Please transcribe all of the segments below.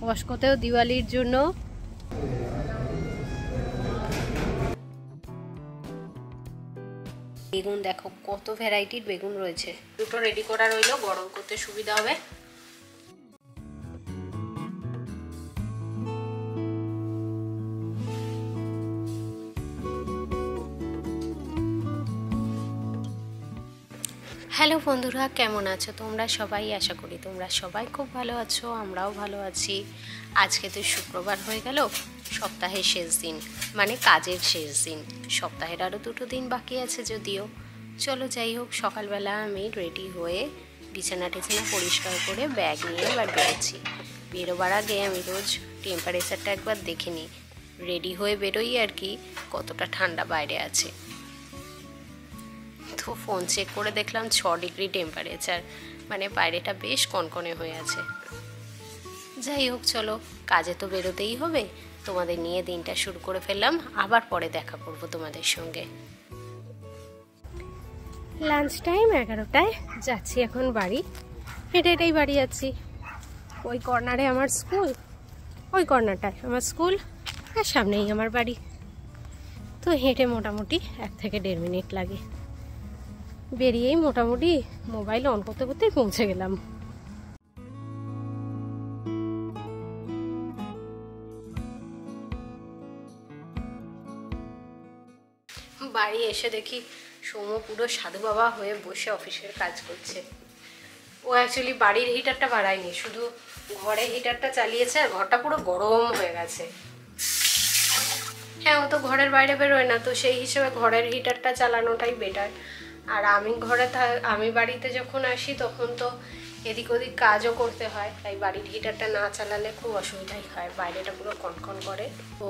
কসকতেও দিওয়ালির জন্য। বেগুন দেখো, কত ভ্যারাইটির বেগুন রয়েছে। দুটো রেডি করা রইল, গরম করতে সুবিধা হবে। হ্যালো বন্ধুরা, কেমন আছো? তোমরা সবাই, আশা করি তোমরা সবাই খুব ভালো আছো, আমরাও ভালো আছি। আজকে তো শুক্রবার হয়ে গেল, সপ্তাহের শেষ দিন মানে কাজের শেষ দিন। সপ্তাহের আরও দুটো দিন বাকি আছে যদিও। চলো যাই হোক, সকালবেলা আমি রেডি হয়ে বিছানা টিছানা পরিষ্কার করে ব্যাগ নিয়ে এবার বেরোচ্ছি। বেরোবার আগে আমি রোজ টেম্পারেচারটা একবার দেখে নিই। রেডি হয়ে বেরোই আর কি, কতটা ঠান্ডা বাইরে আছে। তো ফোন চেক করে দেখলাম ছ ডিগ্রি টেম্পারেচার মানে বাইরেটা বেশ কনকনে হয়ে আছে। যাই হোক, চলো, কাজে তো বেরোতেই হবে। তোমাদের নিয়ে দিনটা শুরু করে ফেললাম। আবার পরে দেখা করব তোমাদের সঙ্গে। লাঞ্চ টাইম এগারোটায়। যাচ্ছি এখন বাড়ি। হেঁটে হেঁটেই বাড়ি যাচ্ছি। ওই কর্নারে আমার স্কুল ওই কর্নারটায় আমার স্কুল আর সামনেই আমার বাড়ি। তো হেঁটে মোটামুটি এক থেকে দেড় মিনিট লাগে। বেরিয়েই মোটামুটি মোবাইল অন করতে করতেই পৌঁছে গেলাম। বাড়ি এসে দেখি সৌম্য পুরো সাধু বাবা হয়ে বসে অফিসের কাজ করছে। ও অ্যাকচুয়ালি বাড়ির হিটারটা বাড়ায়নি, শুধু ঘরে হিটারটা চালিয়েছে আর ঘরটা পুরো গরম হয়ে গেছে। হ্যাঁ ও তো ঘরের বাইরে বেরোয় না, তো সেই হিসেবে ঘরের হিটারটা চালানোটাই বেটার আর আমি ঘরে আমি বাড়িতে যখন আসি তখন তো এদিক ওদিক কাজও করতে হয়, তাই বাড়ির হিটারটা না চালালে খুব অসুবিধাই হয়, বাইরেটা পুরো কনকন করে। তো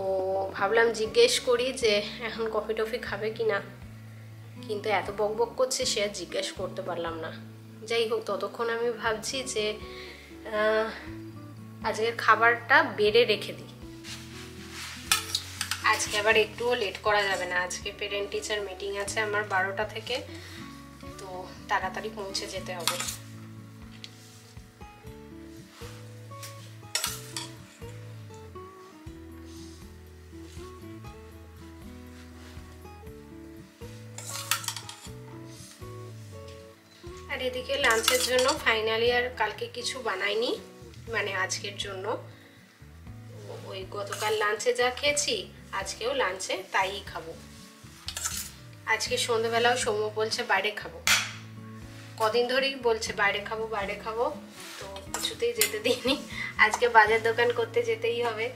ভাবলাম জিজ্ঞেস করি যে এখন কফি টফি খাবে কি না কিন্তু এত বক বক করছে সে আর জিজ্ঞেস করতে পারলাম না। যাই হোক, ততক্ষণ আমি ভাবছি যে আজকের খাবারটা বেড়ে রেখে দিই। আজকে আবার একটুও লেট করা যাবে না। আজকে পেরেন্ট টিচার মিটিং আছে আমার বারোটা থেকে। তাড়াতাড়ি পৌঁছে যেতে হবে। আর এদিকে লাঞ্চের জন্য ফাইনালি আর কালকে কিছু বানাইনি মানে আজকের জন্য। ওই গতকাল লাঞ্চে যা খেয়েছি, আজকেও লাঞ্চে তাই খাব। আজকে সন্ধ্যেবেলাও সৌম্য বলছে বাইরে খাব। কদিন ধরেই বলছে, বাইরে খাব বাইরে খাব। তো কিছুতেই যেতে দিইনি। আজকে বাজার দোকান করতে যেতেই হবে।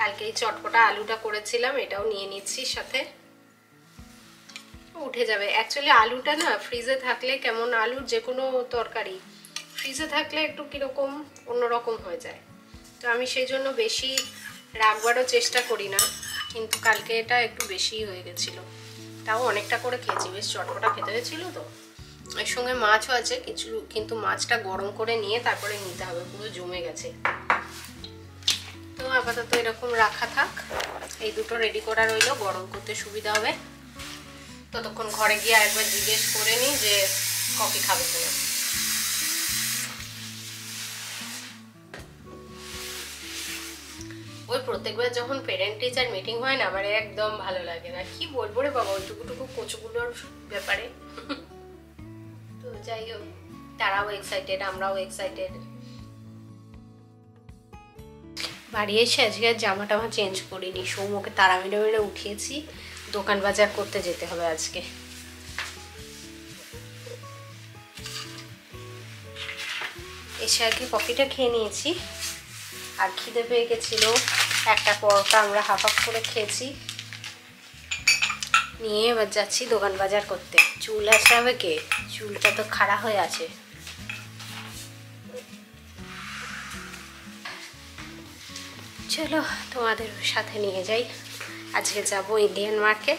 কালকে এই চটপটা আলুটা করেছিলাম, এটাও নিয়ে নিচ্ছি সাথে। উঠে যাবে। অ্যাকচুয়ালি আলুটা না ফ্রিজে থাকলে কেমন? আলুর যে কোনো তরকারি ফ্রিজে থাকলে একটু কীরকম অন্যরকম হয়ে যায়। তো আমি সেই জন্য বেশি রাখবারও চেষ্টা করি না, কিন্তু কালকে এটা একটু বেশি হয়ে গেছিল। তাও অনেকটা করে খেয়েছি। বেশ চটপটা খেতে হয়েছিল তো। এর সঙ্গে মাছও আছে, কিছু কিন্তু মাছটা গরম করে নিয়ে তারপরে নিতে হবে, পুরো জমে গেছে। তো আপাতত এরকম রাখা থাক। এই দুটো রেডি করা রইল, গরম করতে সুবিধা হবে। ততক্ষণ ঘরে গিয়ে আরেকবার জিজ্ঞেস করে নিই যে কফি খাবে কিনা। ওই প্রত্যেকবার যখন পেরেন্ট টিচার মিটিং হয় না, আমার একদম ভালো লাগে না। কি বলব রে বাবা ওইটুকুটুকু কচুগুলোর ব্যাপারে। যাই হোক, তারাও এক্সাইটেড আমরাও এক্সাইটেড বাড়ি এসে আজকে আর জামা টামা চেঞ্জ করিনি। সৌমকে তারা মেরে মেরে উঠিয়েছি। দোকান বাজার করতে যেতে হবে আজকে। এসে কি কফিটা খেয়ে নিয়েছি। আর খিদে পেয়ে গেছিল। একটা পরোটা আমরা হাফ হাফ করে খেয়েছি। নিয়ে এবার যাচ্ছি দোকান বাজার করতে। চুল আসাবে কে? চুলটা তো খাড়া হয়ে আছে। চলো, তোমাদের সাথে নিয়ে যাই। আজকে যাব ইন্ডিয়ান মার্কেট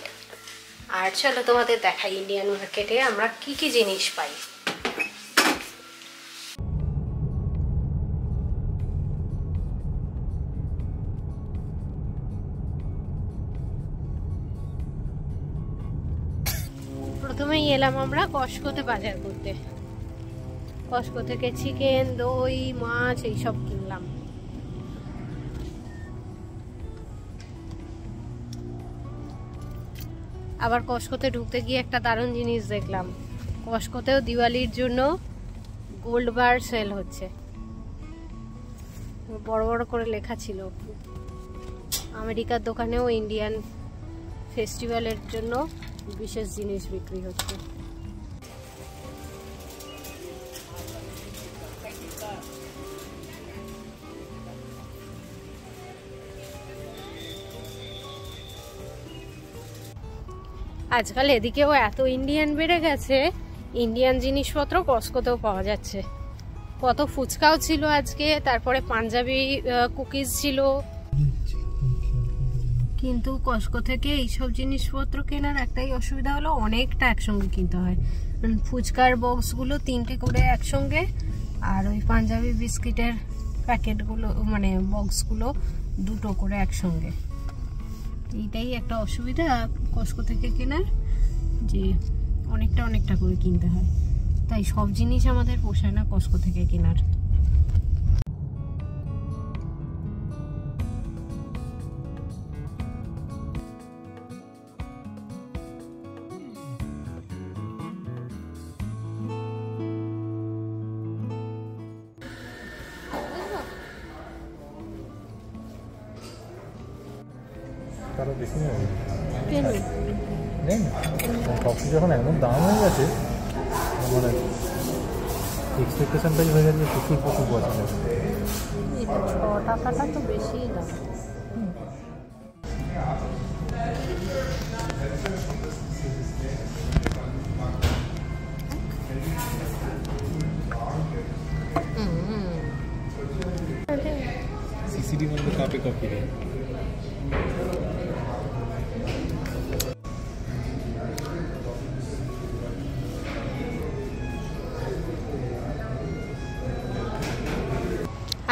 আর চলো তোমাদের দেখাই ইন্ডিয়ান মার্কেটে আমরা কি কি জিনিস পাই। গেলাম আমরা কস্কোতে বাজার করতে। কস্কো থেকে চিকেন, দই, মাছ, এইসব কিনলাম। আবার কস্কোতে ঢুকতে গিয়ে একটা দারুণ জিনিস দেখলাম। কস্কোতেও দিওয়ালির জন্য গোল্ড বার সেল হচ্ছে। বড় বড় করে লেখা ছিল। আমেরিকার দোকানেও ইন্ডিয়ান ফেস্টিভ্যালের জন্য বিশেষ জিনিস বিক্রি হচ্ছে। আজকাল এদিকেও এত ইন্ডিয়ান বেড়ে গেছে ইন্ডিয়ান জিনিসপত্র কস্কোতেও পাওয়া যাচ্ছে। কত ফুচকাও ছিল আজকে, তারপরে পাঞ্জাবি কুকিজ ছিল কিন্তু কস্কো থেকে এইসব জিনিসপত্র কেনার একটাই অসুবিধা হলো অনেকটা একসঙ্গে কিনতে হয়। ফুচকার বক্সগুলো তিনটে করে একসঙ্গে আর ওই পাঞ্জাবি বিস্কিটের প্যাকেটগুলো মানে বক্সগুলো দুটো করে একসঙ্গে। এইটাই একটা অসুবিধা কস্কো থেকে কেনার যে অনেকটা অনেকটা করে কিনতে হয়। তাই সব জিনিস আমাদের পোষায় না কস্কো থেকে কেনার। কারও বেশি নেই কেন? নেই। সব কিছু এখন এমন দাম হয়ে গেছে মানে এক্সপেকটেশনটাই হয়ে গেছে প্রচুর প্রচুর পয়সা ছ টাকাটা তো বেশিই দাম। সিসিডি মধ্যে কাপে কপি নেই। আজ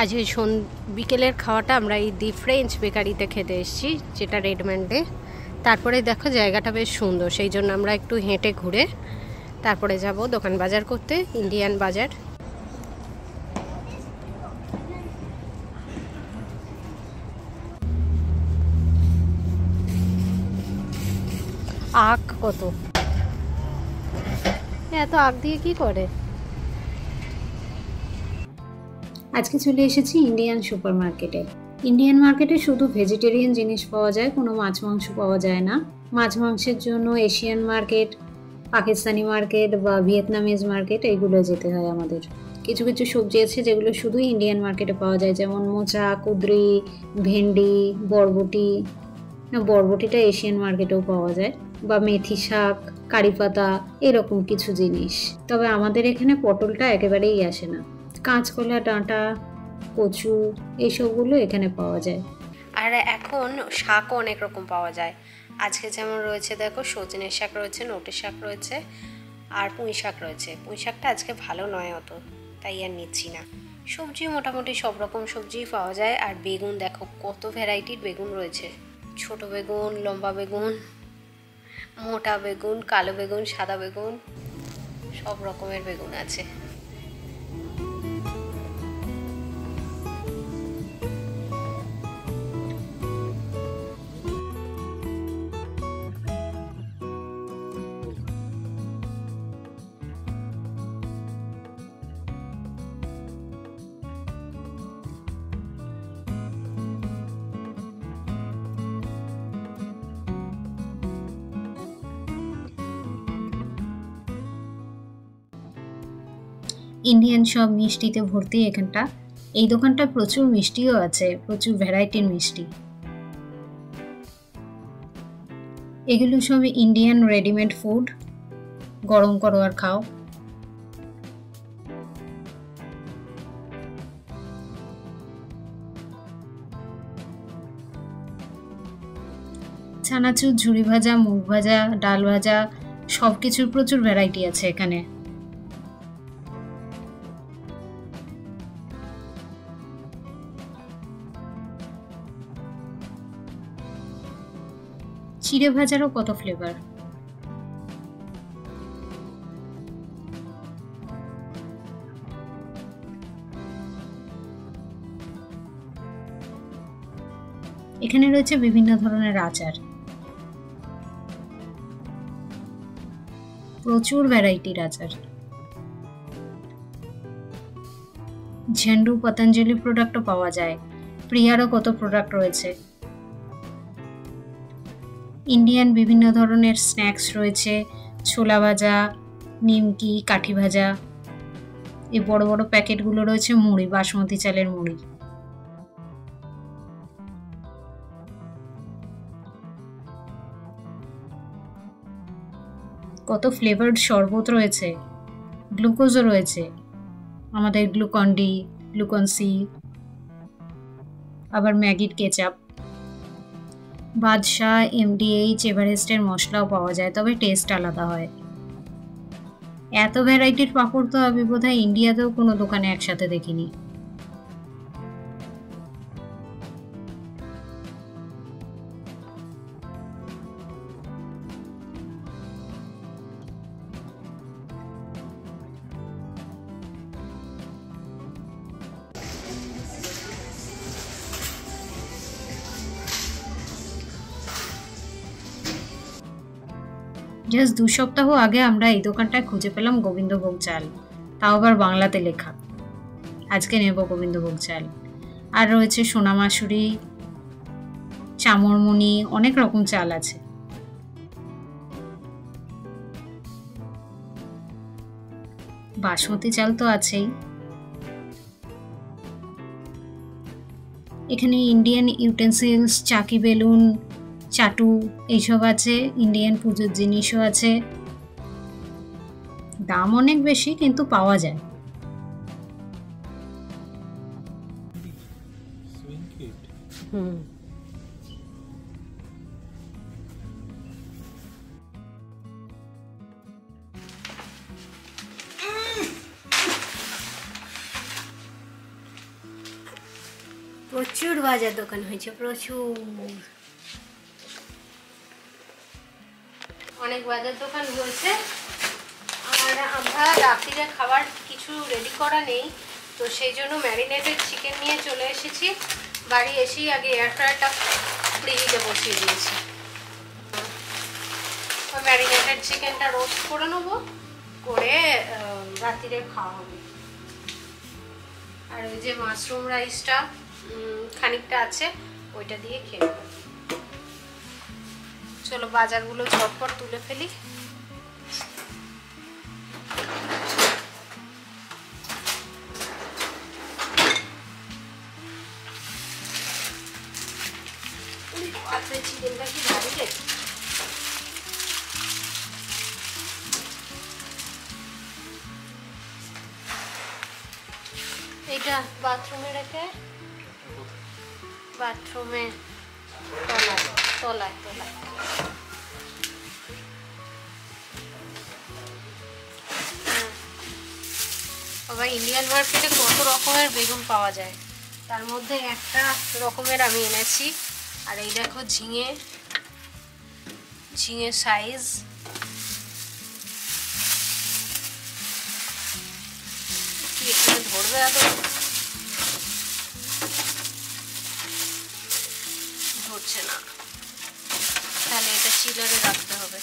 ওই সন, বিকেলের খাওয়াটা আমরা এই দি ফ্রেঞ্চ বেকারিতে খেতে এসেছি, যেটা রেডম্যান্ডে তারপরে দেখো জায়গাটা বেশ সুন্দর, সেই জন্য আমরা একটু হেঁটে ঘুরে তারপরে যাব দোকান বাজার করতে ইন্ডিয়ান বাজার। আখ কত? এত আখ দিয়ে কি করে? আজকে চলে এসেছি ইন্ডিয়ান সুপার মার্কেটে ইন্ডিয়ান মার্কেটে শুধু ভেজিটেরিয়ান জিনিস পাওয়া যায়, কোনো মাছ মাংস পাওয়া যায় না। মাছ মাংসের জন্য এশিয়ান মার্কেট পাকিস্তানি মার্কেট বা ভিয়েতনামিজ মার্কেট এইগুলো যেতে হয় আমাদের। কিছু কিছু সবজি আছে যেগুলো শুধুই ইন্ডিয়ান মার্কেটে পাওয়া যায়, যেমন মোচা, কুদরি, ভেন্ডি, বরবটি। না, বরবটিটা এশিয়ান মার্কেটেও পাওয়া যায়। বা মেথি শাক, কারি পাতা, এরকম কিছু জিনিস। তবে আমাদের এখানে পটলটা একেবারেই আসে না। কাঁচকলা ডাঁটা, কচু এইসবগুলো এখানে পাওয়া যায়। আর এখন শাকও অনেক রকম পাওয়া যায়। আজকে যেমন রয়েছে দেখো, সজনের শাক রয়েছে, নোটের শাক রয়েছে, আর পুঁই শাক রয়েছে। পুঁই শাকটা আজকে ভালো নয় অত, তাই আর নিচ্ছি না। সবজি মোটামুটি সব রকম সবজিই পাওয়া যায়। আর বেগুন দেখো, কত ভ্যারাইটির বেগুন রয়েছে। ছোট বেগুন, লম্বা বেগুন, মোটা বেগুন, কালো বেগুন, সাদা বেগুন, সব রকমের বেগুন আছে। ইন্ডিয়ান সব মিষ্টিতে ভর্তি এখানটা। এই দোকানটা প্রচুর মিষ্টিও আছে, প্রচুর ভ্যারাইটির মিষ্টি। এগুলো সব ইন্ডিয়ান রেডিমেড ফুড গরম করো আর খাও। ছানাচুর ঝুড়ি ভাজা, মুগ ভাজা, ডাল ভাজা সব কিছুর প্রচুর ভ্যারাইটি আছে এখানে। চিড়ে ভাজারও কত ফ্লেভার এখানে রয়েছে বিভিন্ন ধরনের আচার। প্রচুর ভ্যারাইটির আচার। ঝেন্ডু, পতঞ্জলি প্রোডাক্টও পাওয়া যায়। প্রিয়ারও কত প্রোডাক্ট রয়েছে। ইন্ডিয়ান বিভিন্ন ধরনের স্ন্যাক্স রয়েছে, ছোলা ভাজা, নিমকি, কাঠি ভাজা। এই বড় বড় প্যাকেটগুলো রয়েছে মুড়ি, বাসমতি চালের মুড়ি। কত ফ্লেভার্ড শরবত রয়েছে গ্লুকোজও রয়েছে। আমাদের গ্লুকন ডি গ্লুকন সি আবার ম্যাগির কেচাপ বাদশাহ এমডিএইচ এভারেস্টের মশলাও পাওয়া যায়, তবে টেস্ট আলাদা হয়। এত ভ্যারাইটির পাঁপড় তো আমি বোধহয় ইন্ডিয়াতেও কোনো দোকানে একসাথে দেখিনি। জাস্ট দু সপ্তাহ আগে আমরা এই দোকানটায় খুঁজে পেলাম গোবিন্দভোগ চাল। তাও আবার বাংলাতে লেখা। আজকে নেব গোবিন্দভোগ চাল। আর রয়েছে সোনামাসুরি চামরমণি, অনেক রকম চাল আছে। বাসমতি চাল তো আছেই। এখানে ইন্ডিয়ান ইউটেন্সিলস, চাকি বেলুন চাটু এইসব আছে ইন্ডিয়ান পুজোর জিনিসও আছে। দাম অনেক বেশি, কিন্তু পাওয়া যায়। হুম। প্রচুর বাজার দোকান হয়েছে, প্রচুর। অনেক বাজার দোকান হয়েছে আর আমরা রাত্রিরে খাবার কিছু রেডি করা নেই, তো সেই জন্য ম্যারিনেটেড চিকেন নিয়ে চলে এসেছি। বাড়ি এসেই আগে এয়ার ফ্রায়ারটা ফ্রিজে বসিয়ে দিয়েছি। ওই ম্যারিনেটেড চিকেনটা রোস্ট করে নেব, করে রাত্রিরে খাওয়া হবে। আর ওই যে মাশরুম রাইসটা খানিকটা আছে, ওইটা দিয়ে খেয়ে নেব। চলো বাজারগুলো ঝটপট তুলে ফেলি। আচ্ছা চিকেনটা কি ভারী রে। এটা বাথরুমে রেখে বাথরুমে তলায় তলায় তলায়। বাবা ইন্ডিয়ান মার্কেটে কত রকমের বেগুন পাওয়া যায়? তার মধ্যে একটা রকমের আমি এনেছি। আর এই দেখো ঝিঙে। ঝিঙে সাইজ কি এখানে ধরবে আদৌ ধরছে না। তাহলে এটা চিলারে রাখতে হবে।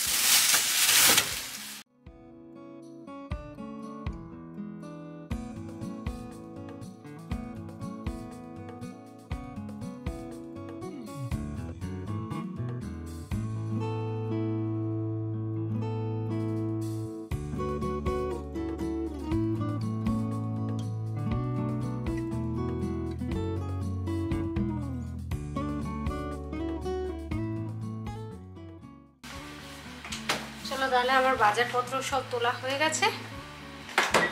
চলো তাহলে আমার বাজারপত্র সব তোলা হয়ে গেছে।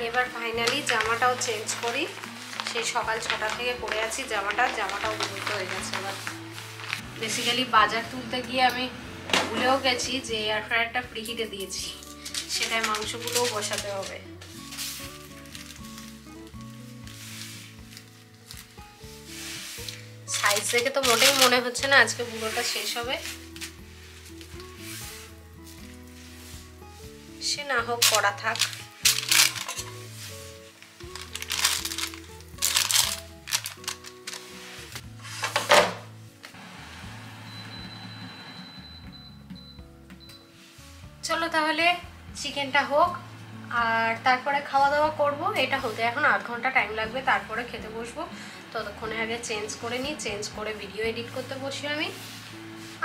এবার ফাইনালি জামাটাও চেঞ্জ করি। সেই সকাল ছটা থেকে পরে আছি জামাটা, জামাটাও বুঝতে হয়ে গেছে এবার। বেসিক্যালি বাজার তুলতে গিয়ে আমি ভুলেও গেছি যে এয়ার ফ্রায়ারটা প্রিহিটে দিয়েছি। সেটায় মাংসগুলোও বসাতে হবে। সাইজ দেখে তো মোটেই মনে হচ্ছে না আজকে পুরোটা শেষ হবে। সে না হোক করা থাক। চলো তাহলে চিকেনটা হোক, আর তারপরে খাওয়া দাওয়া করব, এটা হতে এখন আধ ঘণ্টা টাইম লাগবে, তারপরে খেতে বসবো। ততক্ষণে আগে চেঞ্জ করে নিই চেঞ্জ করে ভিডিও এডিট করতে বসি আমি।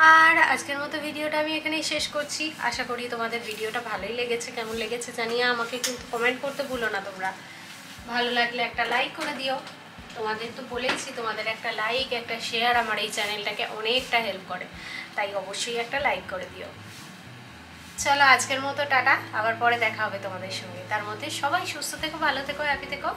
আর আজকের মতো ভিডিওটা আমি এখানেই শেষ করছি। আশা করি তোমাদের ভিডিওটা ভালোই লেগেছে। কেমন লেগেছে জানিয়ে আমাকে কিন্তু কমেন্ট করতে ভুলো না তোমরা। ভালো লাগলে একটা লাইক করে দিও। তোমাদের তো বলেইছি, তোমাদের একটা লাইক একটা শেয়ার আমার এই চ্যানেলটাকে অনেকটা হেল্প করে। তাই অবশ্যই একটা লাইক করে দিও। চলো আজকের মতো টাটা। আবার পরে দেখা হবে তোমাদের সঙ্গে। তার মধ্যে সবাই সুস্থ থেকো, ভালো থেকো হ্যাপি থেকো।